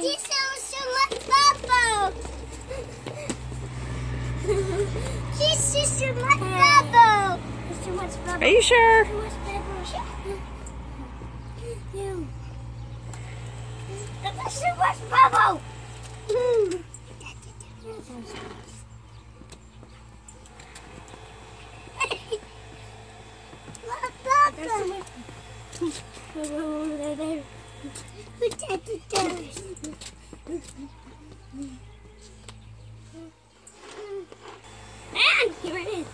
This is so much bubble. this is so much bubble. There's too much bubble. Are you sure? Too much bubble. You. There's too much bubble. There's so much bubble over there. Man, here it is.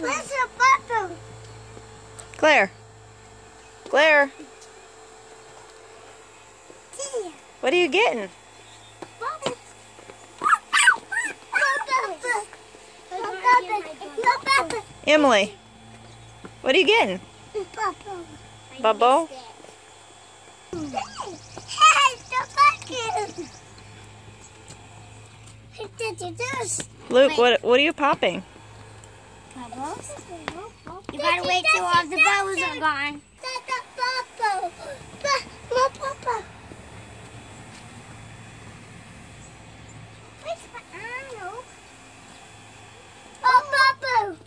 Where's the bottle? Claire. Claire, what are you getting? Emily, what are you getting? Bubble? Hey, the bucket. Did you this? Luke, what what are you popping? Bubbles? You gotta wait till all the bubbles are gone.